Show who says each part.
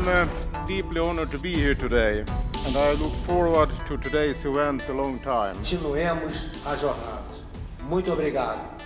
Speaker 1: I'm uh, deeply honored to be here today, and I look forward to today's event a long time.
Speaker 2: Continuemos a jornada. Muito obrigado.